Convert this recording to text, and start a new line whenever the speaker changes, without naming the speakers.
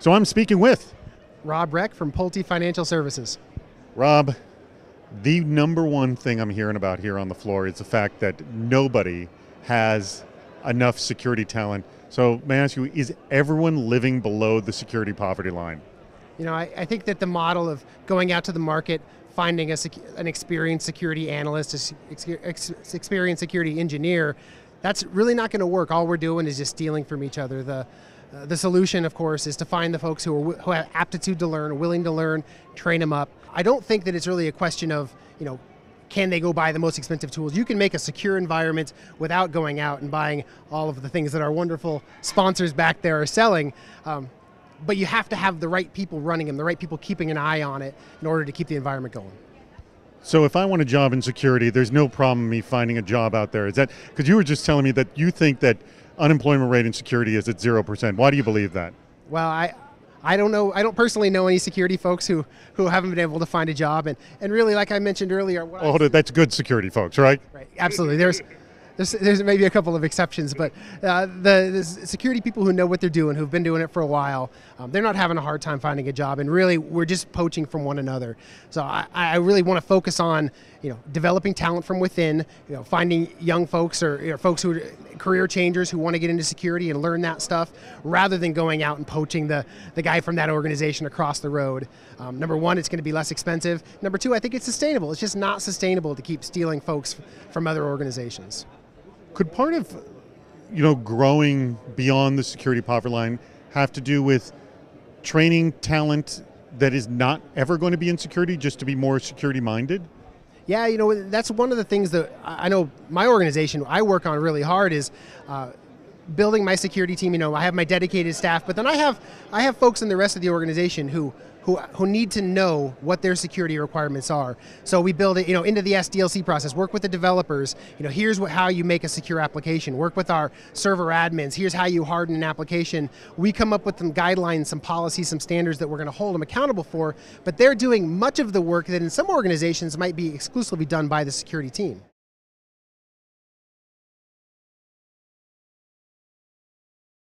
So I'm speaking with
Robb Reck from Pulte Financial Services.
Robb. The number one thing I'm hearing about here on the floor is the fact that nobody has enough security talent. So, may I ask you, is everyone living below the security poverty line?
You know, I, I think that the model of going out to the market, finding a an experienced security analyst, an experienced security engineer, that's really not going to work. All we're doing is just stealing from each other. The uh, the solution, of course, is to find the folks who, are, who have aptitude to learn, willing to learn, train them up. I don't think that it's really a question of, you know, can they go buy the most expensive tools? You can make a secure environment without going out and buying all of the things that our wonderful sponsors back there are selling. Um, but you have to have the right people running them, the right people keeping an eye on it in order to keep the environment going.
So if I want a job in security, there's no problem me finding a job out there. Is that because you were just telling me that you think that unemployment rate in security is at 0%. Why do you believe that?
Well, I, I don't know. I don't personally know any security folks who, who haven't been able to find a job. And, and really, like I mentioned earlier.
Oh, that's good security folks, right?
Right. Absolutely. There's, there's, there's maybe a couple of exceptions, but uh, the, the, security people who know what they're doing, who've been doing it for a while, um, they're not having a hard time finding a job. And really, we're just poaching from one another. So I, I really want to focus on, you know, developing talent from within. You know, finding young folks or folks who are career changers who want to get into security and learn that stuff, rather than going out and poaching the the guy from that organization across the road. Um, number one, it's going to be less expensive. Number two, I think it's sustainable. It's just not sustainable to keep stealing folks from other organizations.
Could part of you know growing beyond the security poverty line have to do with training talent that is not ever going to be in security just to be more security minded?
Yeah, you know that's one of the things that I know my organization I work on really hard is uh, building my security team. You know, I have my dedicated staff, but then I have I have folks in the rest of the organization who who, who need to know what their security requirements are. So we build it, you know, into the SDLC process. Work with the developers. You know, here's what, how you make a secure application. Work with our server admins. Here's how you harden an application. We come up with some guidelines, some policies, some standards that we're going to hold them accountable for. But they're doing much of the work that in some organizations might be exclusively done by the security team.